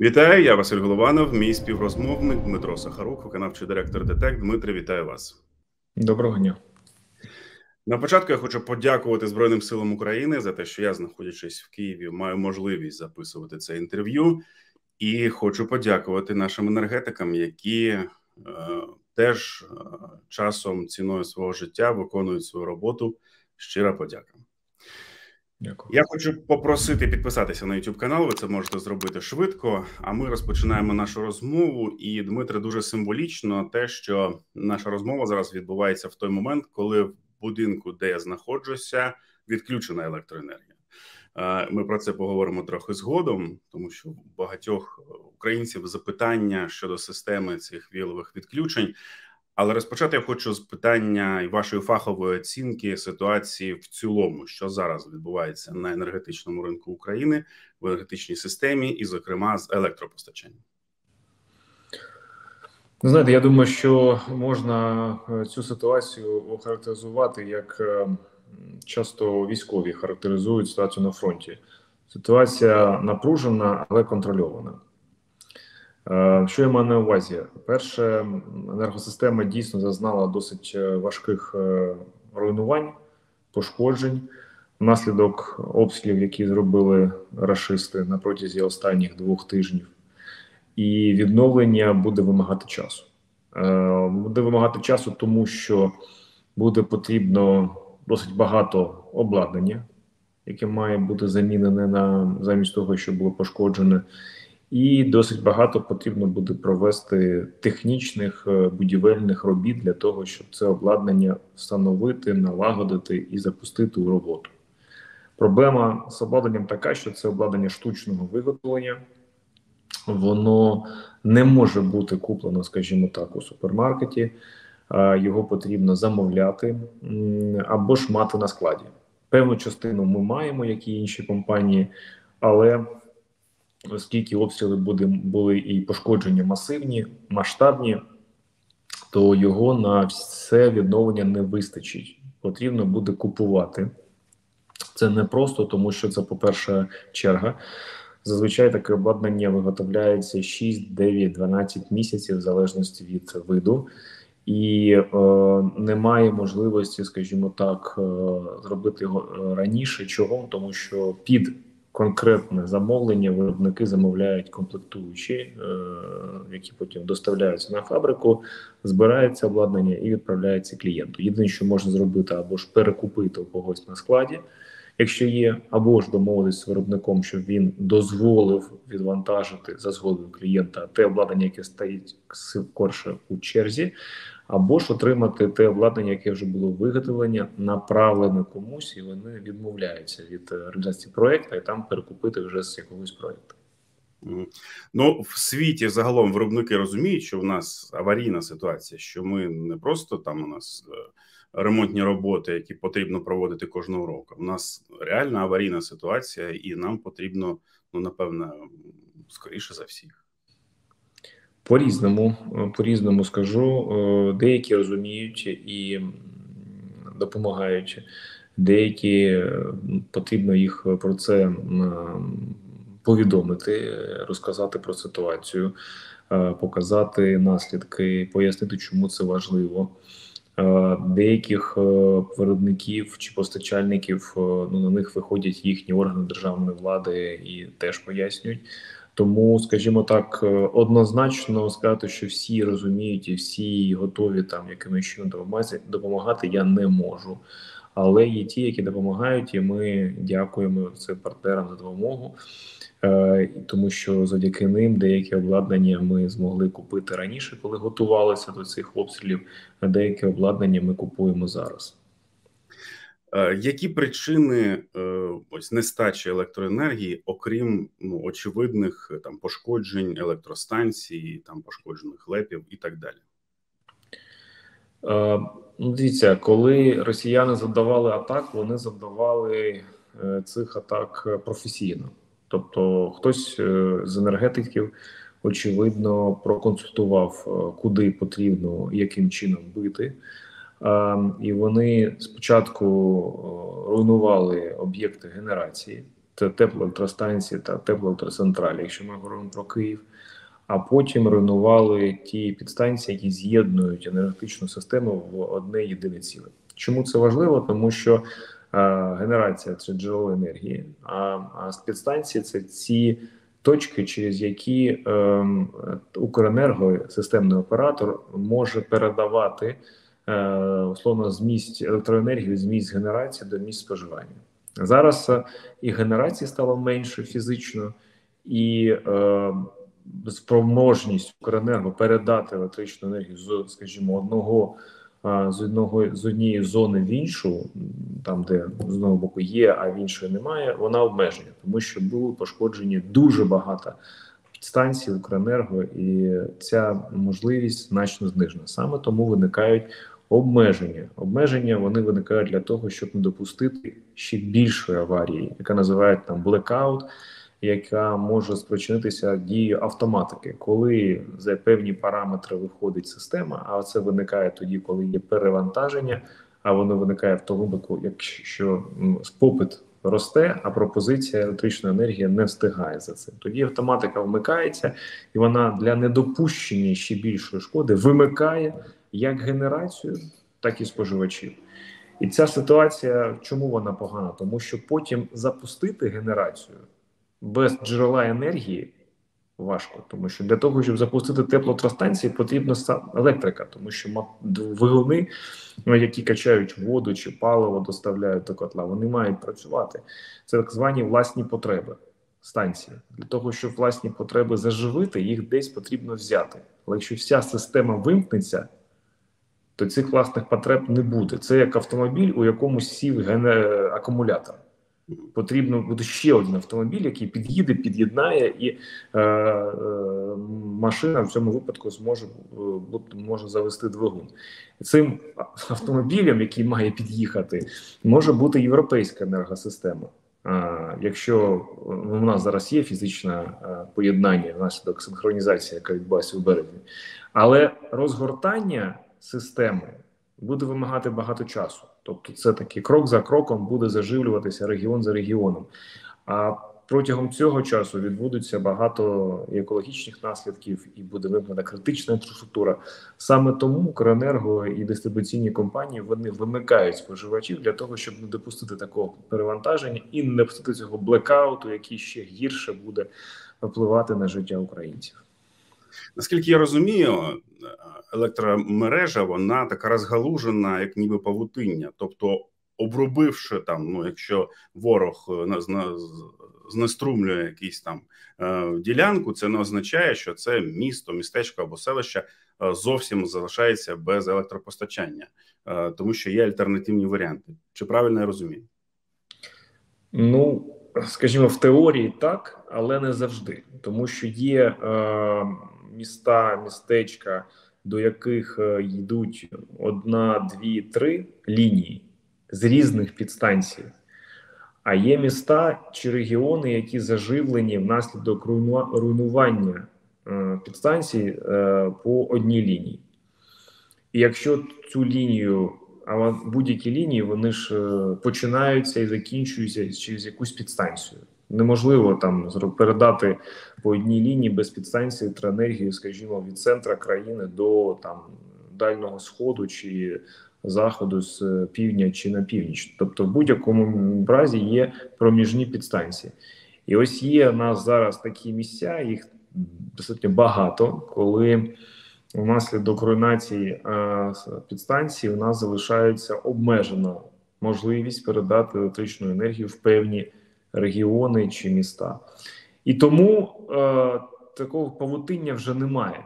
Вітаю, я Василь Голованов, мій співрозмовник Дмитро Сахарук, виконавчий директор ДТЕК. Дмитре, вітаю вас. Доброго дня. На початку я хочу подякувати Збройним силам України за те, що я, знаходячись в Києві, маю можливість записувати це інтерв'ю, і хочу подякувати нашим енергетикам, які е, теж е, часом ціною свого життя виконують свою роботу. Щира подяка. Дякую. Я хочу попросити підписатися на YouTube канал. Ви це можете зробити швидко. А ми розпочинаємо нашу розмову. І Дмитре дуже символічно те, що наша розмова зараз відбувається в той момент, коли в будинку, де я знаходжуся, відключена електроенергія. Е, ми про це поговоримо трохи згодом, тому що багатьох українців запитання щодо системи цих вілових відключень. Але розпочати я хочу з питання вашої фахової оцінки ситуації в цілому, що зараз відбувається на енергетичному ринку України в енергетичній системі, і, зокрема, з електропостачанням. Знаєте, я думаю, що можна е, цю ситуацію охарактеризувати як е, часто військові характеризують ситуацію на фронті. Ситуація напружена, але контрольована. Е, що я маю на увазі? Перше, енергосистема дійсно зазнала досить е, важких е, руйнувань, пошкоджень внаслідок обстрілів, які зробили рашисти на протязі останніх двох тижнів, і відновлення буде вимагати часу. Буде вимагати часу, тому що буде потрібно досить багато обладнання, яке має бути замінене на замість того, що було пошкоджене і досить багато потрібно буде провести технічних е, будівельних робіт для того, щоб це обладнання встановити, налагодити і запустити у роботу. Проблема з обладнанням така, що це обладнання штучного виготовлення, воно не може бути куплено, скажімо так, у супермаркеті, його потрібно замовляти або ж мати на складі. Певну частину ми маємо, як і інші компанії, але оскільки обстріли буде, були і пошкодження масивні, масштабні, то його на все відновлення не вистачить. Потрібно буде купувати. Це не просто, тому що це, по-перше, черга. Зазвичай таке обладнання виготовляється 6, 9, 12 місяців в залежності від виду. І е, немає можливості, скажімо так, е, зробити його е, раніше. Чого? Тому що під конкретне замовлення, виробники замовляють комплектуючі, е, які потім доставляються на фабрику, збирається обладнання і відправляється клієнту. Єдине, що можна зробити, або ж перекупити у когось на складі, якщо є, або ж домовитися з виробником, щоб він дозволив відвантажити за згодою клієнта те обладнання, яке стоїть скорше у черзі або ж отримати те обладнання, яке вже було виготовлення, направлене комусь, і вони відмовляються від е, реалізації проекту і там перекупити вже з якогось проекту. Ну в світі загалом виробники розуміють, що в нас аварійна ситуація, що ми не просто там у нас е, ремонтні роботи, які потрібно проводити кожного року. У нас реальна аварійна ситуація, і нам потрібно, ну напевно, скоріше за всіх. По різному е, по різному скажу. Е, деякі розуміють і допомагають, деякі е, потрібно їх про це повідомити, розказати про ситуацію, показати наслідки, пояснити, чому це важливо. Деяких виробників чи постачальників ну на них виходять їхні органи державної влади і теж пояснюють. Тому, скажімо так, е, однозначно сказати, що всі розуміють і всі готові там якимось чином допомагати, я не можу. Але є ті, які допомагають, і ми дякуємо цим партнерам за допомогу, е, тому що завдяки ним деякі обладнання ми змогли купити раніше, коли готувалися до цих обстрілів. Деяке обладнання ми купуємо зараз. Е, які причини е, ось нестачі електроенергії, окрім ну очевидних е, там пошкоджень електростанцій, там пошкоджених лепів і так далі? Ну, Дивіться, коли росіяни завдавали атак, вони завдавали цих атак професійно. Тобто, хтось з енергетиків очевидно проконсультував, куди потрібно яким чином бити. І вони спочатку руйнували об'єкти генерації, це теплоелектростанції та теплоелектроцентралі, якщо ми говоримо про Київ. А потім руйнували ті підстанції, які з'єднують енергетичну систему в одне єдине ціле. Чому це важливо? Тому що генерація це джерело енергії, а підстанції це ці точки, через які е, Укренерго, системний оператор, може передавати е, условно з електроенергії з місць генерації до місць споживання. Зараз е, і генерації стало менше фізично, і е, спроможність Укренерго передати електричну енергію з, скажімо, одного з одного з однієї зони в іншу, там де з одного боку є, а в іншої немає, вона обмежена, тому що були пошкоджені дуже багато підстанцій Укренерго, і ця можливість значно знижена. Саме тому виникають обмеження. Обмеження вони виникають для того, щоб не допустити ще більшої аварії, яка називають там блекаут яка може спричинитися дією автоматики, коли за певні параметри виходить система, а це виникає тоді, коли є перевантаження. А воно виникає в тому випадку, якщо попит росте, а пропозиція електричної енергії не встигає за це. Тоді автоматика вмикається, і вона для недопущення ще більшої шкоди вимикає як генерацію, так і споживачів. І ця ситуація, чому вона погана? Тому що потім запустити генерацію без джерела енергії важко, тому що для того, щоб запустити теплоелектростанції, потрібна електрика, тому що двигуни, ну, які качають воду чи паливо, доставляють до котла, вони мають працювати. Це так звані власні потреби станції. Для того, щоб власні потреби заживити, їх десь потрібно взяти. Але якщо вся система вимкнеться, то цих власних потреб не буде. Це як автомобіль, у якому сів гене... акумулятор потрібно буде ще один автомобіль, який під'їде, під'єднає, і е, е, машина в цьому випадку зможе може завести двигун. Цим автомобілем, який має під'їхати, може бути європейська енергосистема. Якщо у нас зараз є фізичне е, поєднання внаслідок синхронізації, яка відбулася в березні, але розгортання системи буде вимагати багато часу. Тобто, це такий крок за кроком буде заживлюватися регіон за регіоном. А протягом цього часу відбудеться багато екологічних наслідків і буде вимкнена критична інфраструктура. Саме тому Укренерго і дистрибуційні компанії вони вимикають споживачів для того, щоб не допустити такого перевантаження і не допустити цього блекауту, який ще гірше буде впливати на життя українців. Наскільки я розумію, електромережа вона така розгалужена, як ніби павутиння. Тобто, обробивши там, ну якщо ворог е, знеструмлює якийсь там е, ділянку, це не означає, що це місто, містечко або селище е, зовсім залишається без електропостачання, тому що є альтернативні варіанти. Чи правильно я розумію? Ну скажімо, в теорії так, але не завжди, тому що є е, міста, містечка до яких е, йдуть одна, дві, три лінії з різних підстанцій. А є міста чи регіони, які заживлені внаслідок руйнування е, підстанцій е, по одній лінії. І якщо цю лінію, а будь-які лінії, вони ж починаються і закінчуються через якусь підстанцію. Неможливо там передати по одній лінії без підстанції електроенергію, скажімо, від центра країни до там дальнього сходу чи заходу з півдня чи на північ. Тобто, в будь-якому разі є проміжні підстанції, і ось є у нас зараз такі місця, їх достатньо багато, коли внаслідок руйнації підстанції у нас залишається обмежена можливість передати електричну енергію в певні регіони чи міста. І тому е, такого павутиння вже немає.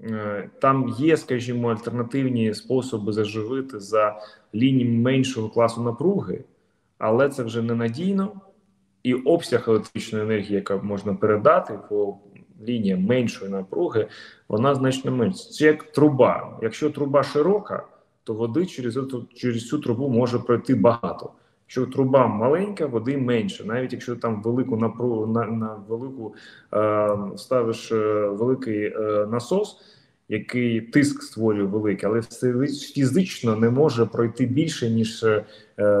Е, Там є, скажімо, альтернативні способи заживити за лініями меншого класу напруги, але це вже ненадійно. І обсяг електричної енергії, яка можна передати по лініям меншої напруги, вона значно менша. Це як труба. Якщо труба широка, то води через через цю трубу може пройти багато що труба маленька, води менше, навіть якщо там велику напругу на на велику е, ставиш е, великий е, насос, який тиск створює великий, але фізично не може пройти більше ніж е,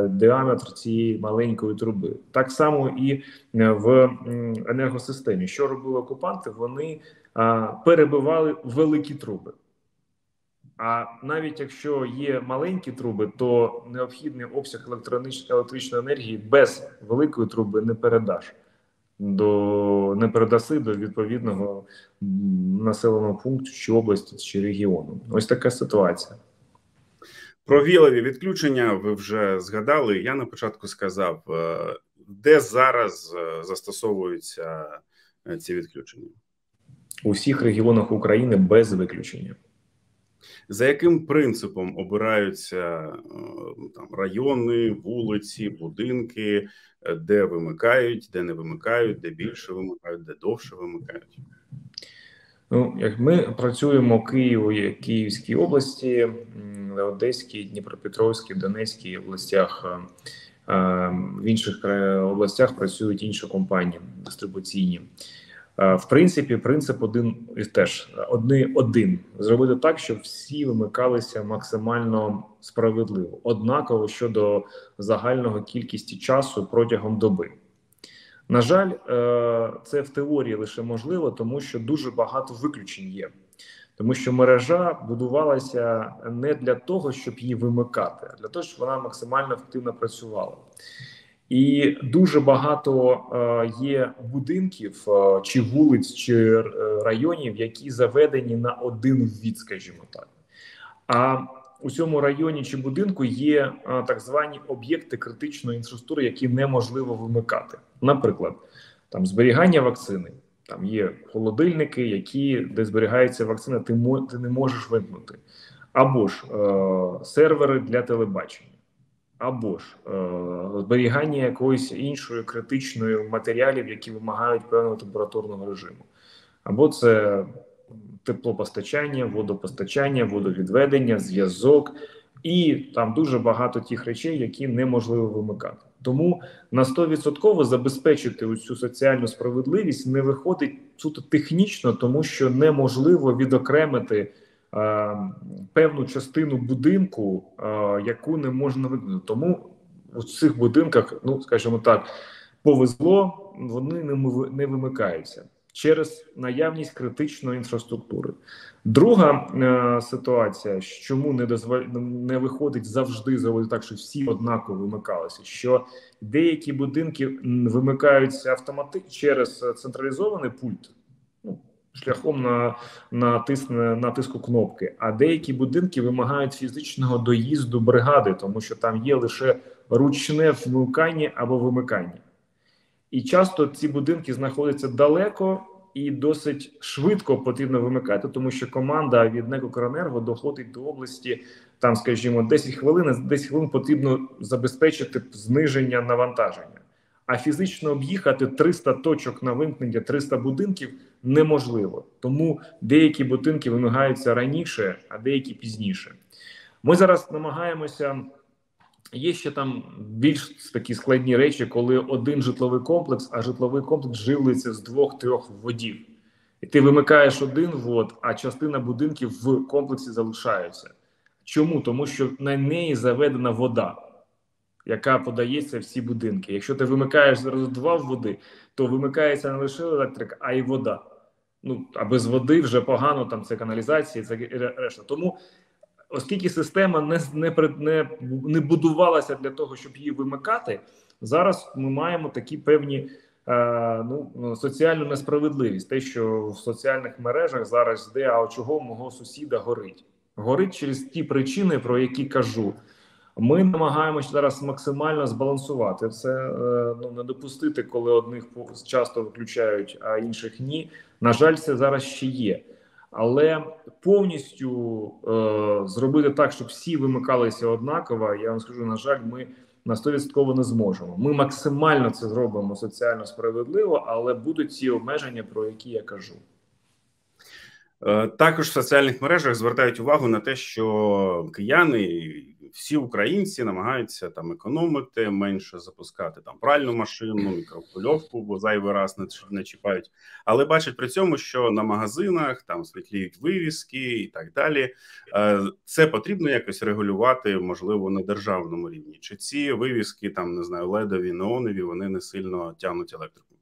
діаметр цієї маленької труби. Так само і е, в енергосистемі, що робили окупанти, вони перебивали великі труби. А навіть якщо є маленькі труби, то необхідний обсяг електричної енергії без великої труби не передаш до не передаси до відповідного населеного пункту чи області чи регіону. Ось така ситуація. Про вілові відключення ви вже згадали. Я на початку сказав, е, де зараз е, застосовуються е, ці відключення у всіх регіонах України без виключення. За яким принципом обираються там райони, вулиці, будинки, де вимикають, де не вимикають, де більше вимикають, де довше вимикають? Ну, як ми працюємо Києву, Київській області, Одеській, Дніпропетровській, Донецькій областях. Е, е, в інших областях працюють інші компанії дистрибуційні. Е, в принципі, принцип один і теж одни один зробити так, щоб всі вимикалися максимально справедливо, однаково щодо загального кількості часу протягом доби. На жаль, е, це в теорії лише можливо, тому що дуже багато виключень є, тому що мережа будувалася не для того, щоб її вимикати, а для того, щоб вона максимально ефективно працювала. І дуже багато е, є будинків е, чи вулиць, чи районів, які заведені на один від, скажімо так. А у цьому районі чи будинку є так звані об'єкти критичної інфраструктури, які неможливо вимикати. Наприклад, там зберігання вакцини, там є холодильники, які де зберігається вакцина, ти ти не можеш вимкнути, або ж е, сервери для телебачення, або ж е, зберігання якоїсь іншої критичної матеріалів, які вимагають певного температурного режиму, або це теплопостачання, водопостачання, водовідведення, зв'язок і там дуже багато тих речей, які неможливо вимикати. Тому на 100% забезпечити цю соціальну справедливість не виходить суто технічно, тому що неможливо відокремити певну частину будинку, е, яку не можна виконати. Тому у цих будинках, ну скажімо так, повезло, вони не вимикаються через наявність критичної інфраструктури. Друга е, ситуація, чому не дозволь... не виходить завжди заводити так, що всі однаково вимикалися. Що деякі будинки вимикаються автоматично через централізований пульт, шляхом на натис... натиску кнопки, а деякі будинки вимагають фізичного доїзду бригади, тому що там є лише ручне вмикання або вимикання. І часто ці будинки знаходяться далеко і досить швидко потрібно вимикати, тому що команда від НЕК «Укренерго» доходить до області там, скажімо, 10 хвилин. 10 хвилин потрібно забезпечити зниження навантаження. А фізично об'їхати 300 точок на вимкнення, 300 будинків неможливо. Тому деякі будинки вимагаються раніше, а деякі пізніше. Ми зараз намагаємося. Є ще там більш такі складні речі, коли один житловий комплекс, а житловий комплекс живлюється з двох-трьох водів, і ти вимикаєш один вод, а частина будинків в комплексі залишаються. Чому? Тому що на неї заведена вода, яка подається всі будинки. Якщо ти вимикаєш зараз два води, то вимикається не лише електрика, а й вода. Ну а без води вже погано там це каналізація, це решта. Тому оскільки система не не, не, не будувалася для того, щоб її вимикати, зараз ми маємо такі певні е, ну соціальну несправедливість. Те, що в соціальних мережах зараз де а чого мого сусіда горить, горить через ті причини, про які кажу. Ми намагаємося зараз максимально збалансувати це, е, ну не допустити, коли одних часто виключають, а інших ні. На жаль, це зараз ще є але повністю е, зробити так, щоб всі вимикалися однаково. Я вам скажу, на жаль, ми на 100% не зможемо. Ми максимально це зробимо соціально справедливо, але будуть ці обмеження, про які я кажу. Е, також в соціальних мережах звертають увагу на те, що кияни всі українці намагаються там економити, менше запускати там пральну машину, мікрохвильовку, бо зайвий раз не, не чіпають. Але бачать при цьому, що на магазинах там світліють вивіски і так далі. Е, це потрібно якось регулювати, можливо, на державному рівні. Чи ці вивіски там не знаю, ледові, неонові, вони не сильно тягнуть електрику?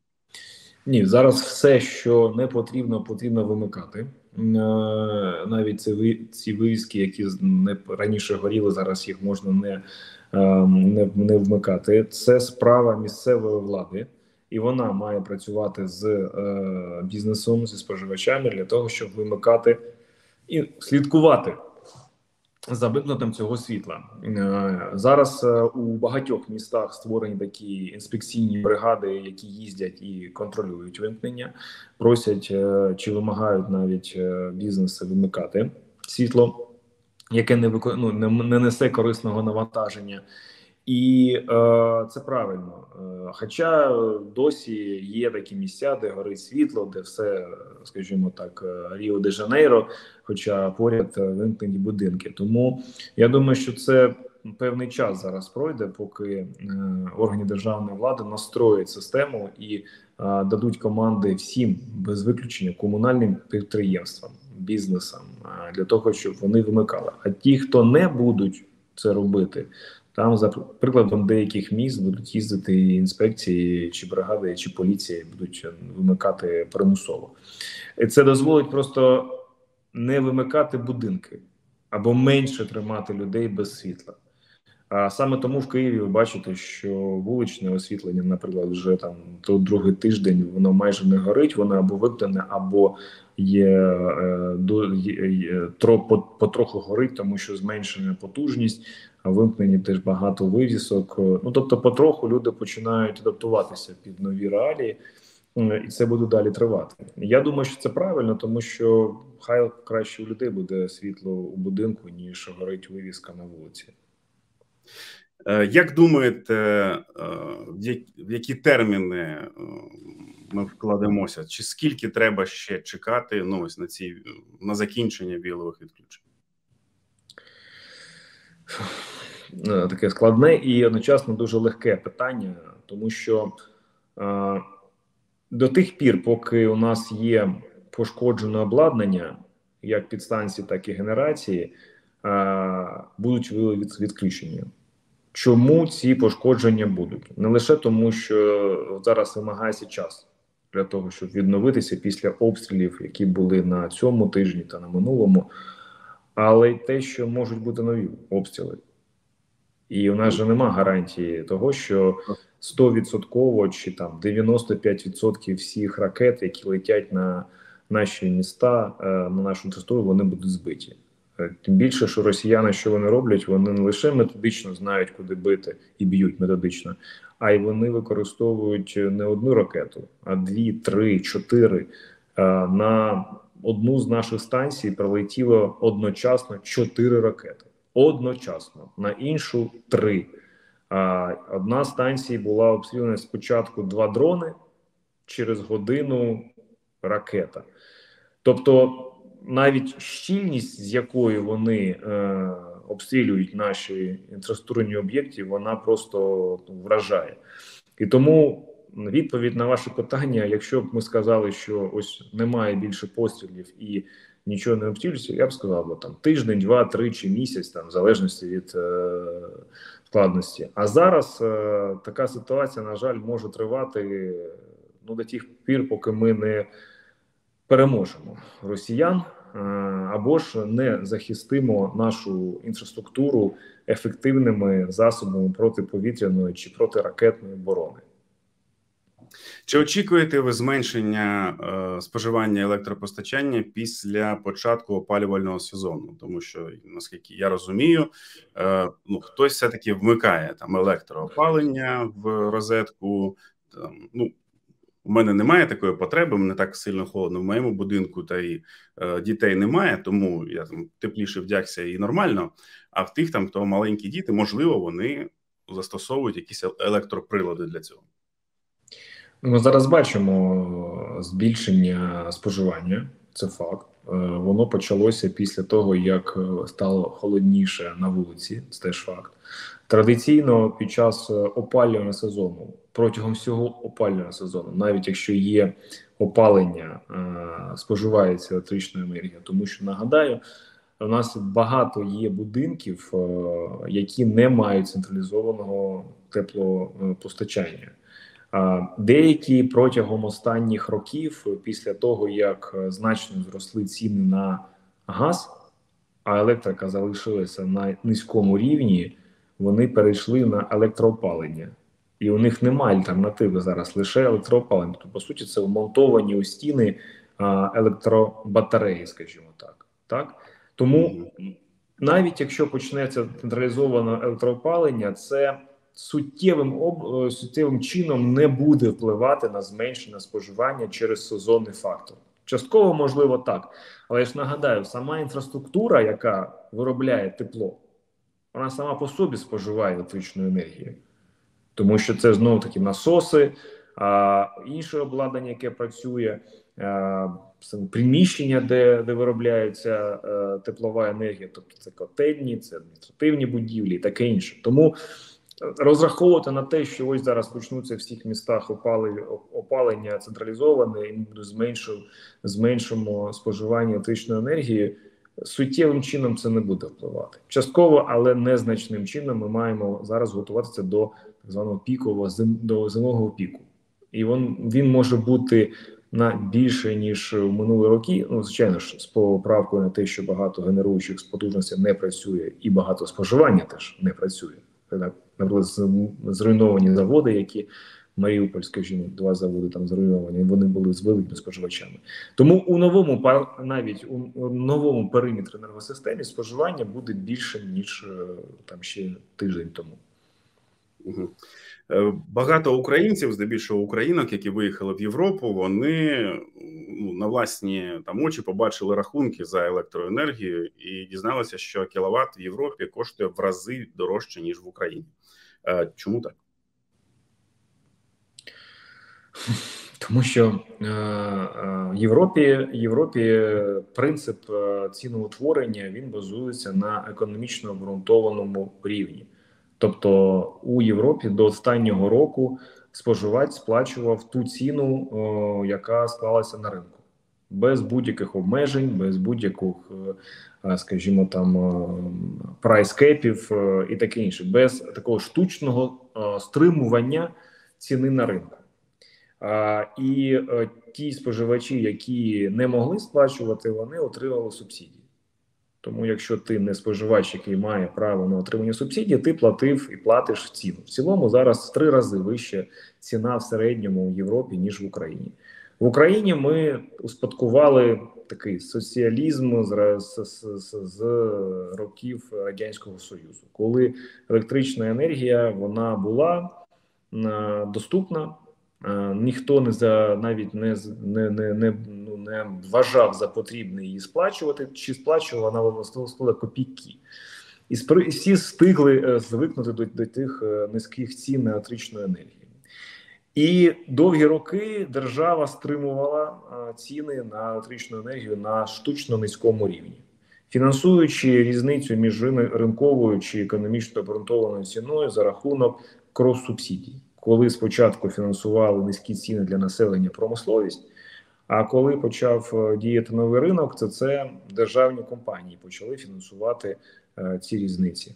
Ні, зараз все, що не потрібно, потрібно вимикати. Е, навіть ці ці вивіски, які не раніше горіли, зараз їх можна не, е, не, не вмикати. Це справа місцевої влади, і вона має працювати з е, бізнесом зі споживачами для того, щоб вимикати і слідкувати за вимкнутим цього світла е, зараз е, у багатьох містах створені такі інспекційні бригади, які їздять і контролюють вимкнення, просять е, чи вимагають навіть бізнеси вимикати світло, яке не ну, не несе корисного навантаження. І е, це правильно. Е, хоча досі є такі місця, де горить світло, де все, скажімо так, е, Ріо де Жанейро, хоча поряд е, вимкнені будинки. Тому я думаю, що це певний час зараз пройде, поки е, органи державної влади настроять систему і е, дадуть команди всім без виключення комунальним підприємствам, бізнесам для того, щоб вони вимикали. А ті, хто не будуть це робити. Там, за прикладом деяких міст, будуть їздити інспекції, чи бригади, чи поліція будуть вимикати примусово. І Це дозволить просто не вимикати будинки або менше тримати людей без світла. А саме тому в Києві ви бачите, що вуличне освітлення, наприклад, вже там то другий тиждень воно майже не горить, воно або вимкнене, або є е, до потроху горить, тому що зменшена потужність, вимкнені теж багато вивісок. Ну тобто, потроху люди починають адаптуватися під нові реалії, і це буде далі тривати. Я думаю, що це правильно, тому що хай краще у людей буде світло у будинку, ніж горить вивіска на вулиці. Е, як думаєте, е, в які терміни е, ми вкладемося? Чи скільки треба ще чекати ну, ось на ці на закінчення білових відключень? Таке складне і одночасно дуже легке питання, тому що е, до тих пір, поки у нас є пошкоджене обладнання, як підстанції, так і генерації, е, будуть відключення. Чому ці пошкодження будуть? Не лише тому, що зараз вимагається час для того, щоб відновитися після обстрілів, які були на цьому тижні та на минулому, але й те, що можуть бути нові обстріли. І у нас же нема гарантії того, що 100% чи там 95% всіх ракет, які летять на наші міста, е, на нашу інфраструктуру, вони будуть збиті. Е, тим більше, що росіяни, що вони роблять, вони не лише методично знають, куди бити і б'ють методично, а й вони використовують не одну ракету, а дві, три, чотири. Е, на одну з наших станцій прилетіло одночасно чотири ракети. Одночасно на іншу три. Одна станція була обстріляна спочатку два дрони через годину ракета. Тобто навіть щільність, з якою вони е, обстрілюють наші інфраструктурні об'єкти, вона просто ну, вражає. І тому відповідь на ваше питання: якщо б ми сказали, що ось немає більше пострілів і нічого не обстрілюється, я б сказав, бо там тиждень, два, три чи місяць, там в залежності від е, складності. А зараз е, така ситуація, на жаль, може тривати ну до тих пір, поки ми не переможемо росіян. Е, або ж не захистимо нашу інфраструктуру ефективними засобами протиповітряної чи протиракетної оборони. Чи очікуєте ви зменшення е, споживання електропостачання після початку опалювального сезону? Тому що наскільки я розумію, е, ну хтось все таки вмикає там електроопалення в розетку. Там, ну у мене немає такої потреби, мене так сильно холодно в моєму будинку, та і е, дітей немає, тому я там тепліше вдягся і нормально. А в тих, там хто маленькі діти, можливо, вони застосовують якісь електроприлади для цього. Ми зараз бачимо збільшення споживання, це факт. воно почалося після того, як стало холодніше на вулиці. Це теж факт. Традиційно під час опалювального сезону протягом всього опалювального сезону, навіть якщо є опалення, споживається електрична енергія, тому що нагадаю. У нас багато є будинків, які не мають централізованого теплопостачання. Деякі протягом останніх років, після того як значно зросли ціни на газ, а електрика залишилася на низькому рівні, вони перейшли на електроопалення. І у них немає альтернативи зараз лише електроопалення. Тобто, по суті, це вмонтовані у стіни електробатареї, скажімо так. так? Тому навіть якщо почнеться централізоване електроопалення, це суттєвим об е, суттєвим чином не буде впливати на зменшення споживання через сезонний фактор. Частково можливо так, але я ж нагадаю, сама інфраструктура, яка виробляє тепло, вона сама по собі споживає електричну енергію, тому що це знову таки насоси, а інше обладнання, яке працює. А, приміщення, де де виробляється е, теплова енергія, тобто це котельні, це адміністративні будівлі і таке інше. Тому розраховувати на те, що ось зараз почнуться в всіх містах опалення, централізоване, і ми зменшимо, зменшимо споживання електричної енергії. Суттєвим чином це не буде впливати. Частково, але незначним чином ми маємо зараз готуватися до так званого пікового зим, до зимового піку, і він, він може бути на більше ніж в минулі роки. Ну звичайно ж, з поправкою на те, що багато генеруючих потужностей не працює, і багато споживання теж не працює. Наприклад, зруйновані заводи, які Маріуполь, скажімо, два заводи там зруйновані. Вони були з великими споживачами. Тому у новому навіть у новому периметрі енергосистемі споживання буде більше ніж е, там ще тиждень тому. Е, багато українців, здебільшого українок, які виїхали в Європу, вони ну, на власні там очі побачили рахунки за електроенергію і дізналися, що кіловат в Європі коштує в рази дорожче ніж в Україні. Е, чому так? Тому що е, е, Європі Європі принцип ціноутворення він базується на економічно обґрунтованому рівні. Тобто у Європі до останнього року споживач сплачував ту ціну, яка склалася на ринку, без будь-яких обмежень, без будь-яких, е, скажімо, там е, прайскепів е, і таке інше, без такого штучного стримування ціни на ринку. І ті споживачі, які не могли сплачувати, вони отримали субсидії. Тому, якщо ти не споживач, який має право на отримання субсидії, ти платив і платиш ціну. В цілому зараз в три рази вища ціна в середньому в Європі ніж в Україні. В Україні ми успадкували такий соціалізм з, з, з, з років радянського союзу, коли електрична енергія вона була е, доступна. Е, ніхто не за навіть не не, не, не не вважав за потрібне її сплачувати, чи сплачувала вона стоїла копійки. І всі встигли е, звикнути до, до тих низьких цін на електричної енергії. І довгі роки держава стримувала е, ціни на електричну енергію на штучно низькому рівні, фінансуючи різницю між ринковою чи економічно обґрунтованою ціною за рахунок крос-субсидій. Коли спочатку фінансували низькі ціни для населення промисловість, а коли почав е, діяти новий ринок, то це державні компанії почали фінансувати е, ці різниці.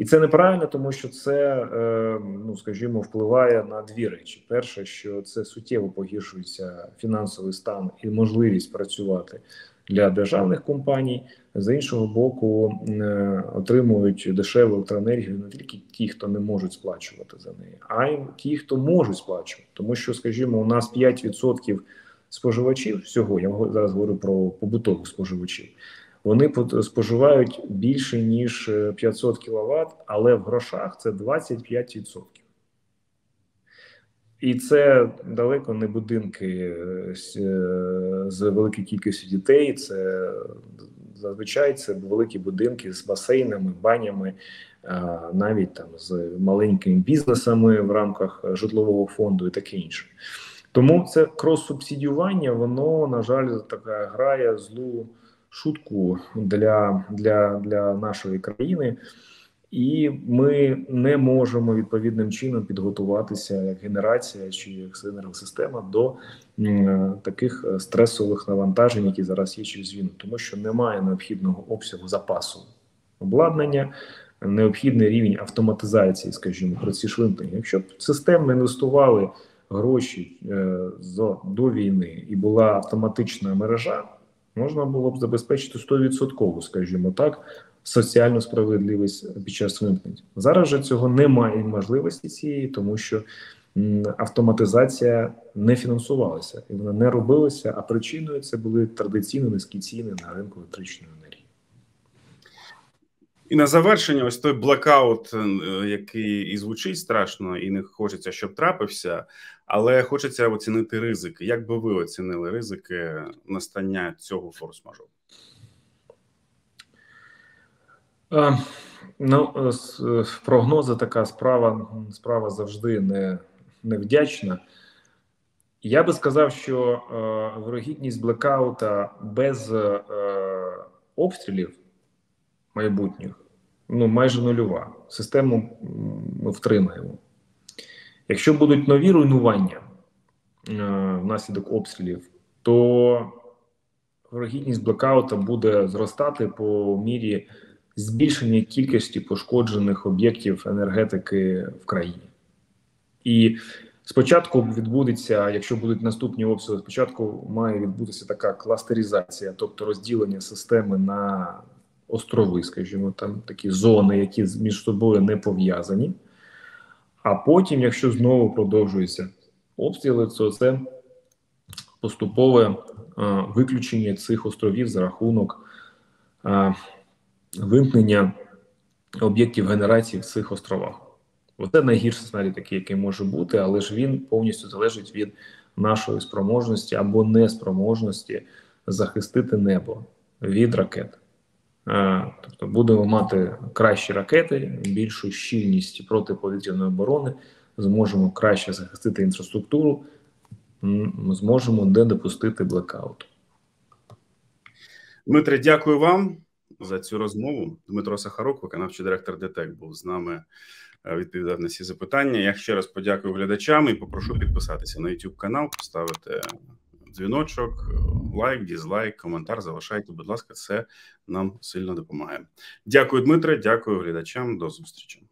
І це неправильно, тому що це, е, ну скажімо, впливає на дві речі: перше, що це суттєво погіршується фінансовий стан і можливість працювати для державних компаній. З іншого боку, отримують дешеву електроенергію не тільки ті, хто не можуть сплачувати за неї, а й ті, хто можуть сплачувати, тому що, скажімо, у нас 5% споживачів всього, я зараз говорю про побутових споживачів, вони споживають більше ніж 500 е, кВт, але в грошах це 25%. І це далеко не будинки е, з великою кількістю дітей. Це зазвичай це великі будинки з басейнами, банями, навіть там з маленькими бізнесами в рамках житлового фонду і таке інше. Тому це крос-субсидіювання, воно, на жаль, така грає злу шутку для, для, для нашої країни. І ми не можемо відповідним чином підготуватися як генерація чи як енергосистема до таких стресових навантажень, які зараз є через війну, тому що немає необхідного обсягу запасу обладнання, необхідний рівень автоматизації, скажімо, про ці швинтання. Якщо б системно інвестували гроші е, до війни і була автоматична мережа, можна було б забезпечити 100%, скажімо так соціальну справедливість під час вимкнень. Зараз же цього немає можливості цієї, тому що автоматизація не фінансувалася і вона не робилася. А причиною це були традиційно низькі ціни на ринку електричної енергії. І на завершення, ось той блокаут, е, який і звучить страшно, і не хочеться, щоб трапився, але хочеться оцінити ризики. Як би ви оцінили ризики настання цього форс-мажору? А, ну, е, прогнози така справа справа завжди не невдячна. Я би сказав, що е, вирогідність блекаута без е, обстрілів майбутніх ну майже нульова. Систему ми втримаємо. Якщо будуть нові руйнування е, внаслідок обстрілів, то вирогідність блекаута буде зростати по мірі збільшення кількості пошкоджених об'єктів енергетики в країні. І спочатку відбудеться, якщо будуть наступні обсяги, спочатку має відбутися така кластеризація, тобто розділення системи на острови, скажімо, там такі зони, які між собою не пов'язані. А потім, якщо знову продовжуються обстріли, то це поступове виключення цих островів за рахунок вимкнення об'єктів генерації в цих островах. Оце найгірший сценарій, такий, який може бути, але ж він повністю залежить від нашої спроможності або неспроможності захистити небо від ракет. Тобто будемо мати кращі ракети, більшу щільність протиповітряної оборони, зможемо краще захистити інфраструктуру, зможемо не допустити блекауту. Дмитре, дякую вам за цю розмову. Дмитро Сахарук, виконавчий директор ДТЕК, був з нами. Е, відповідав на всі запитання. Я ще раз подякую глядачам і попрошу підписатися на YouTube канал, поставити дзвіночок, лайк, дізлайк, коментар. Залишайте, будь ласка, це нам сильно допомагає. Дякую, Дмитре. Дякую глядачам. До зустрічі.